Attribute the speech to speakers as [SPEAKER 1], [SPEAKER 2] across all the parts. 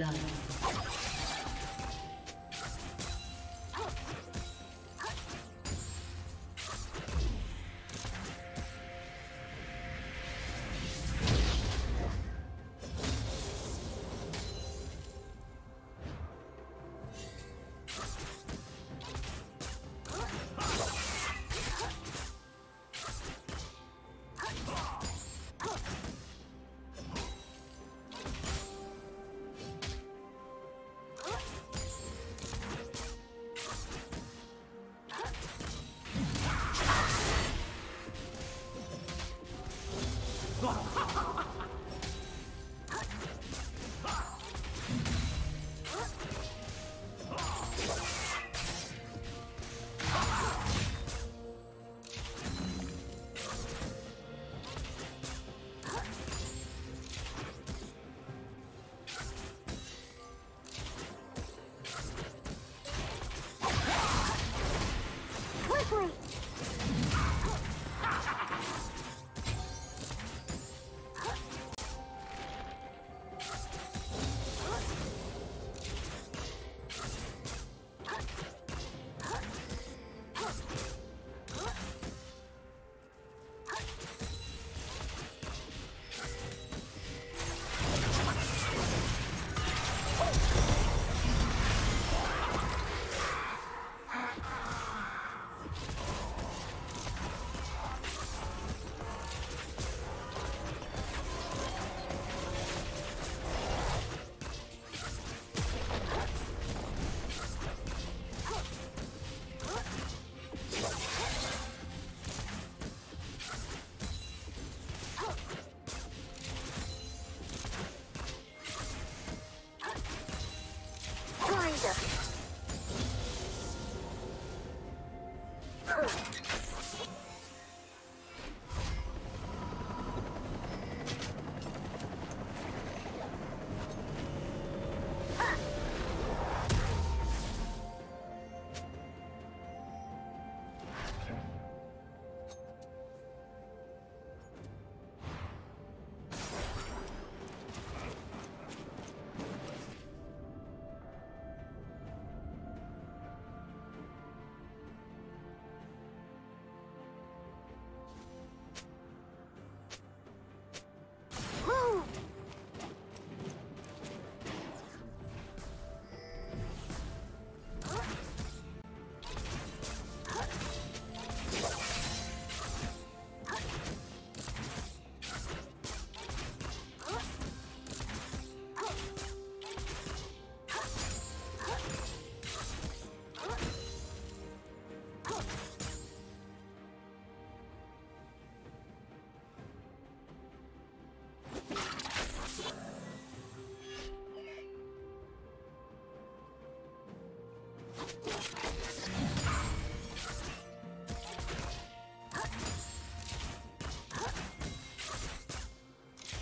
[SPEAKER 1] blood.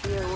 [SPEAKER 2] You're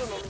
[SPEAKER 1] 좀 없네.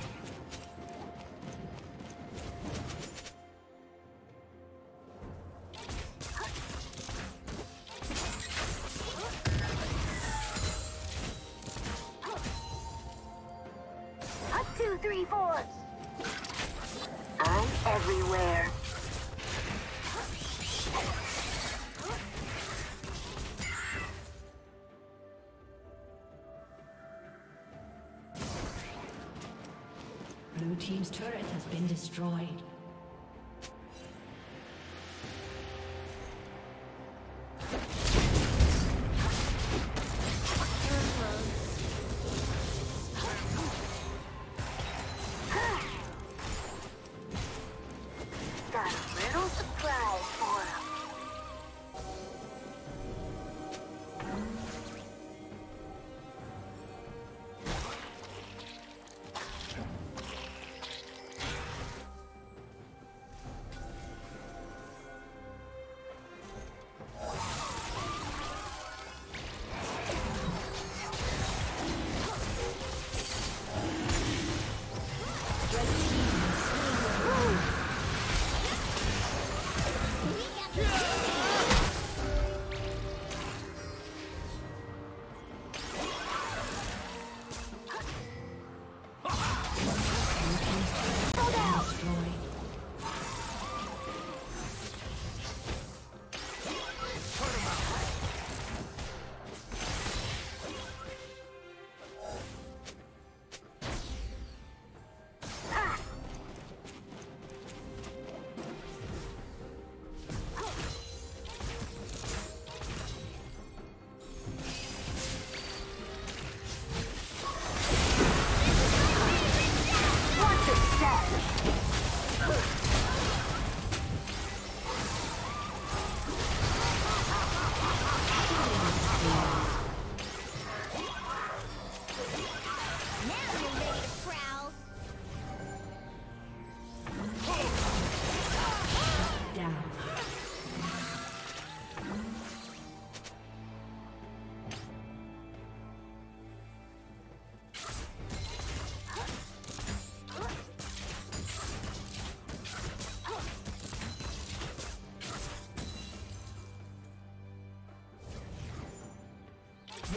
[SPEAKER 1] Two, three, four. I'm everywhere.
[SPEAKER 2] Blue team's turret has been destroyed.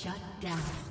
[SPEAKER 2] Shut down.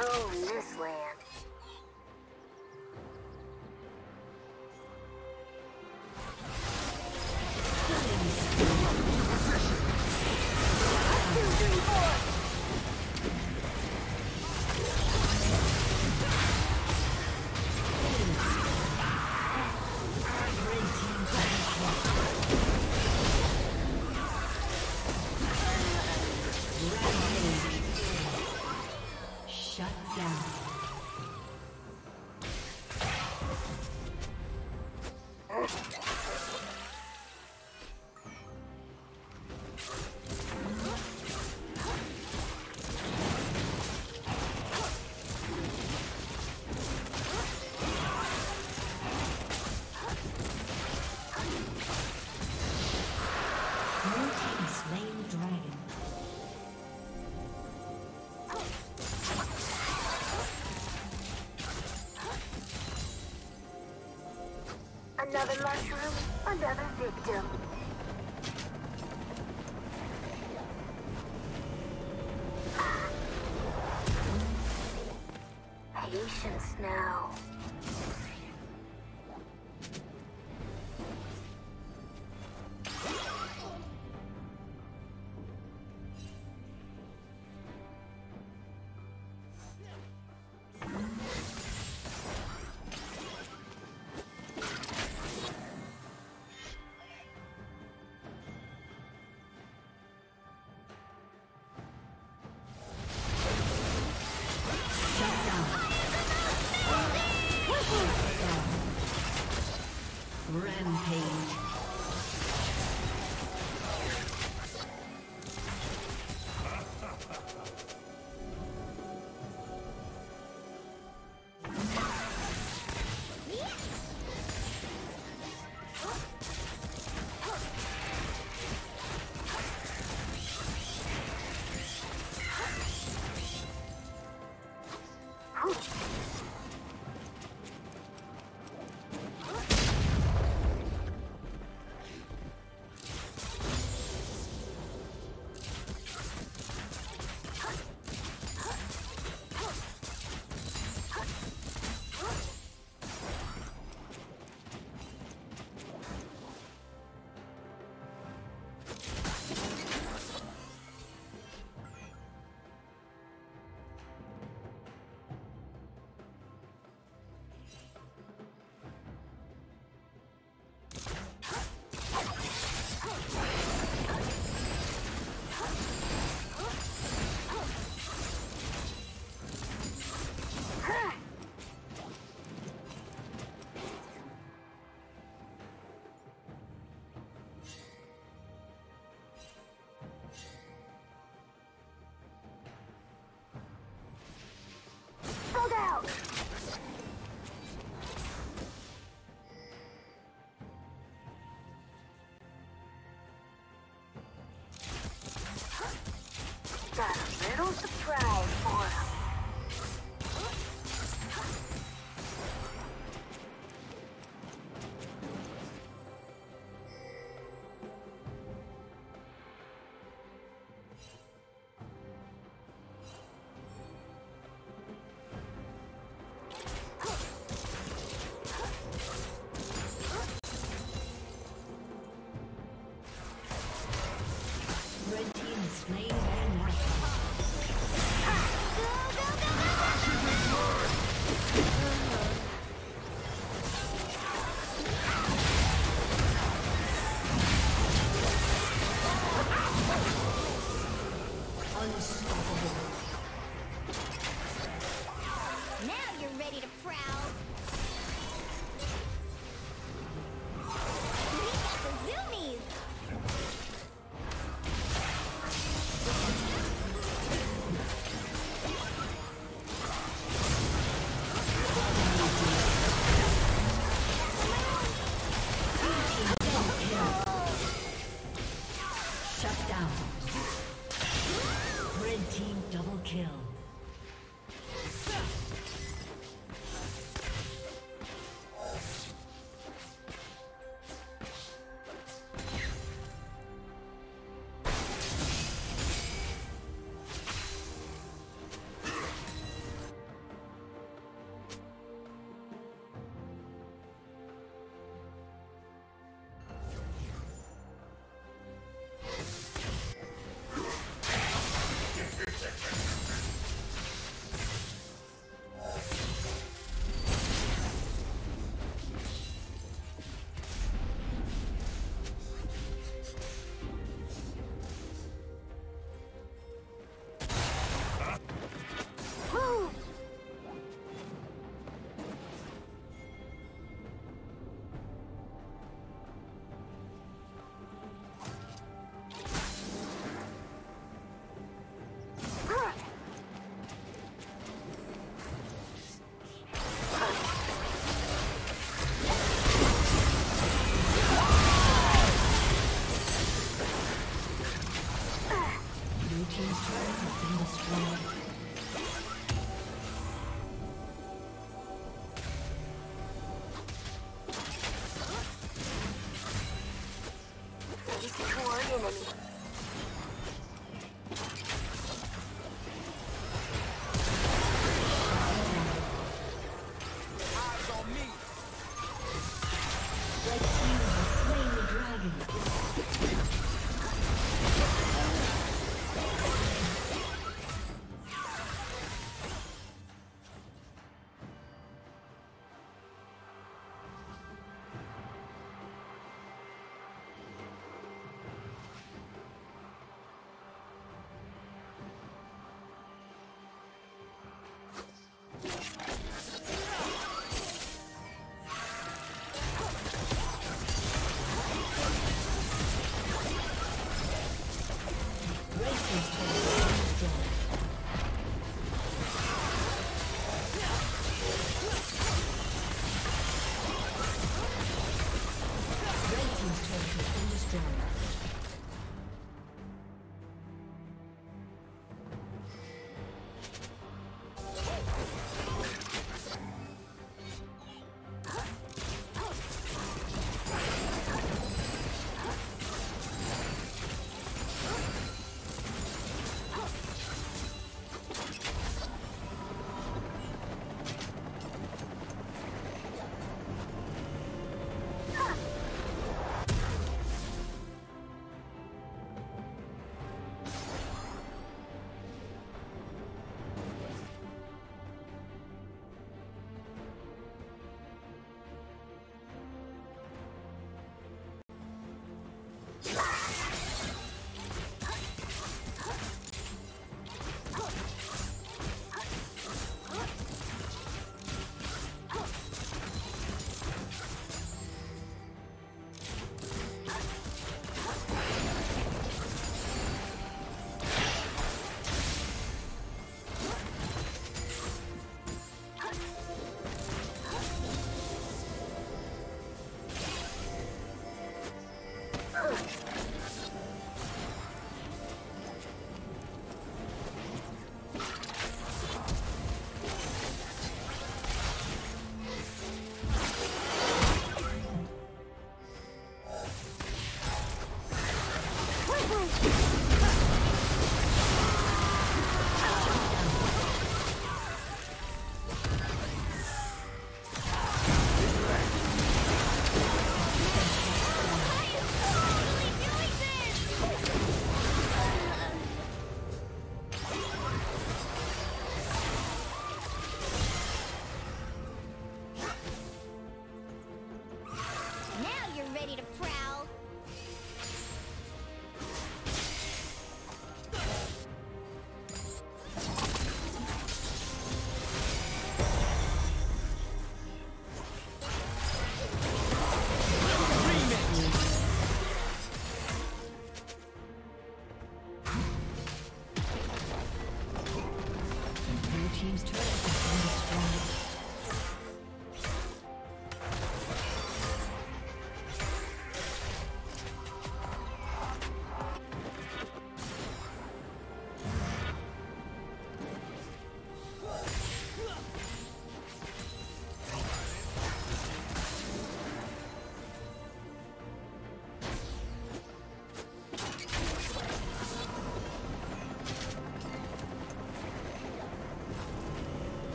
[SPEAKER 2] Own this Another mushroom,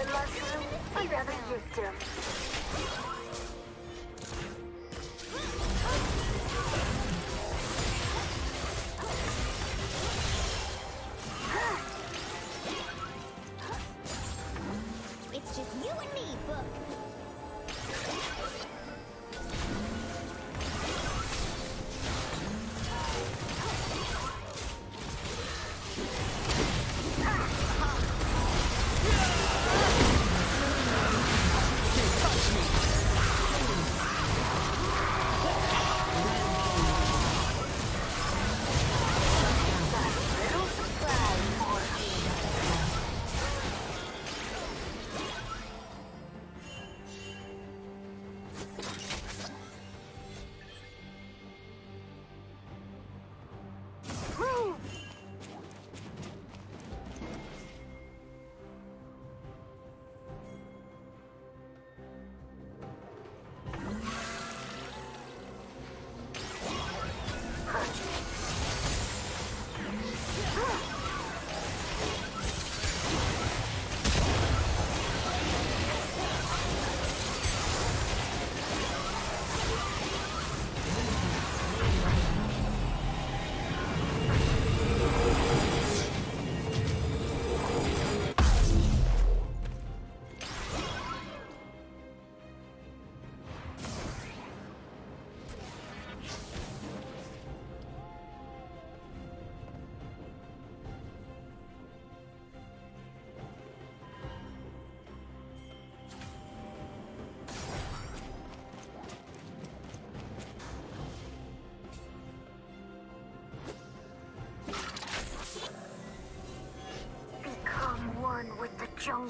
[SPEAKER 2] Another
[SPEAKER 1] mushroom, another victim.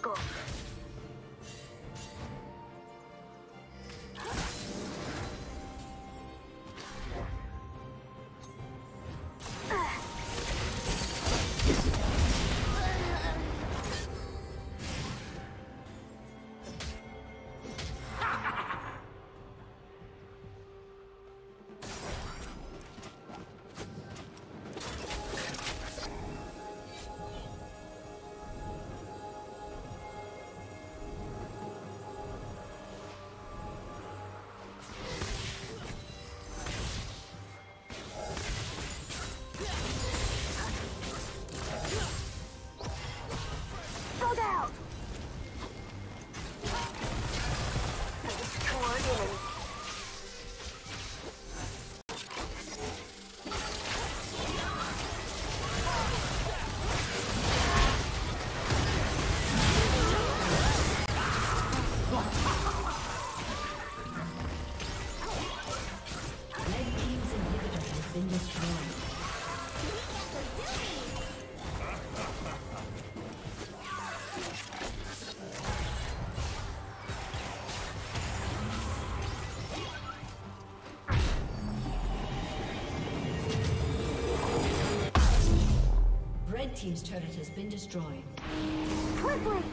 [SPEAKER 1] 5. Team's turret has been destroyed.
[SPEAKER 2] Quickly!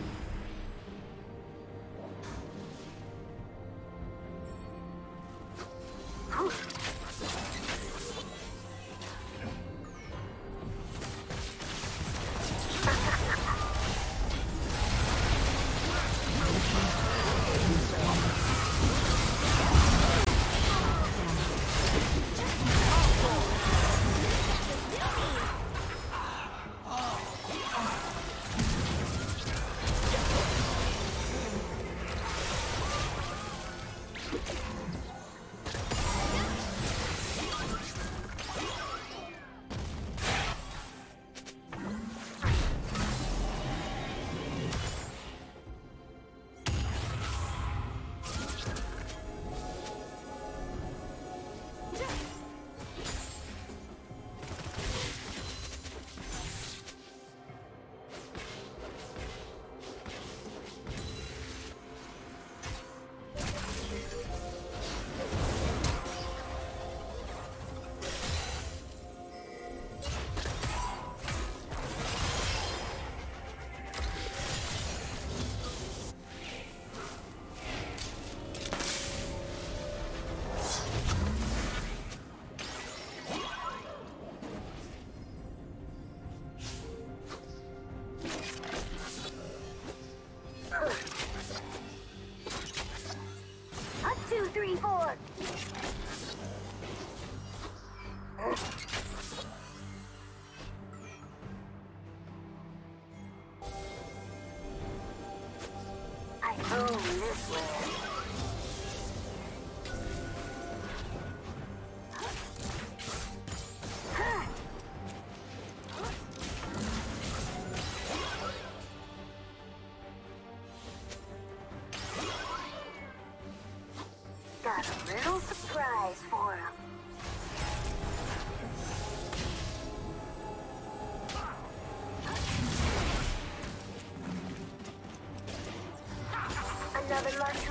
[SPEAKER 2] Another mushroom,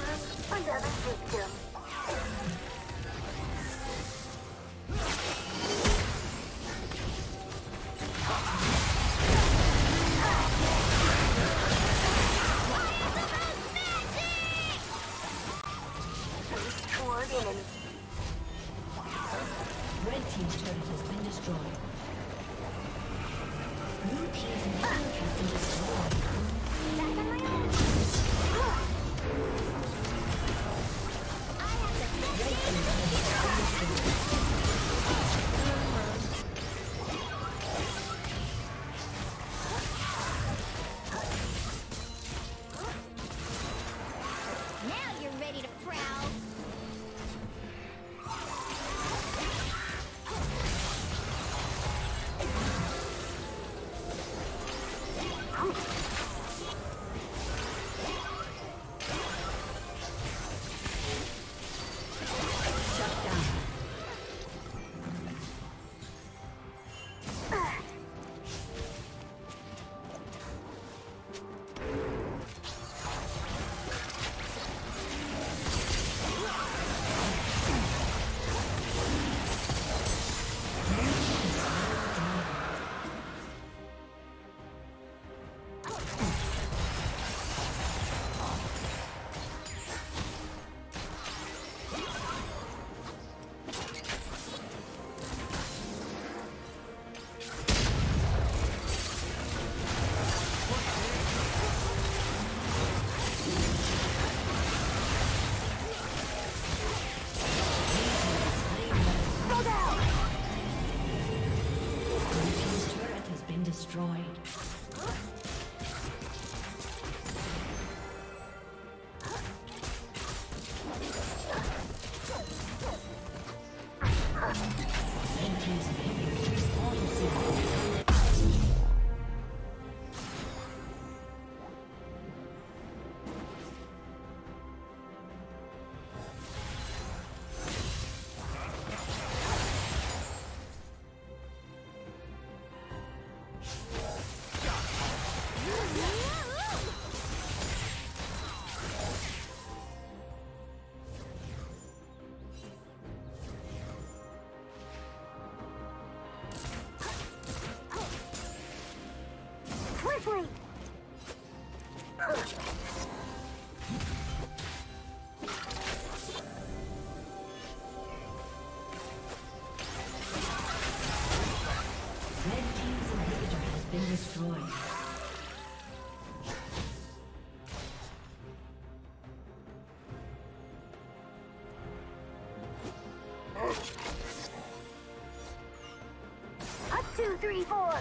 [SPEAKER 2] three, four.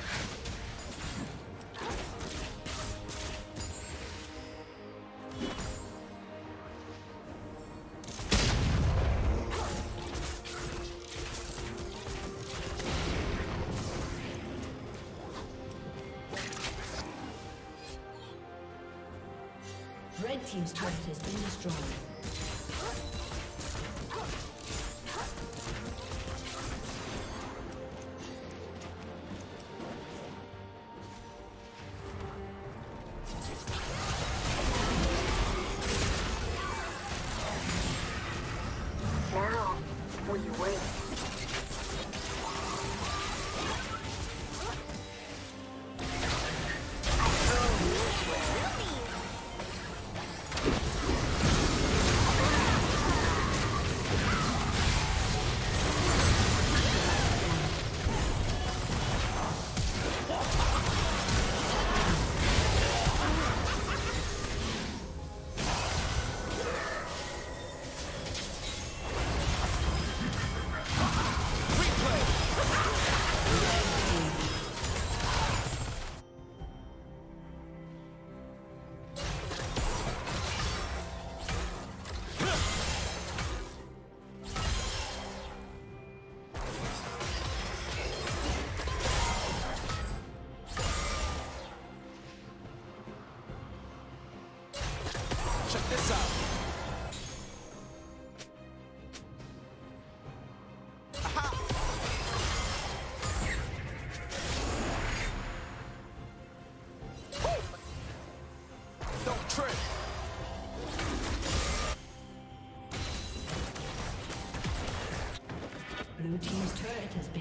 [SPEAKER 1] Red Team's turret has been destroyed.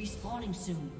[SPEAKER 2] Respawning soon.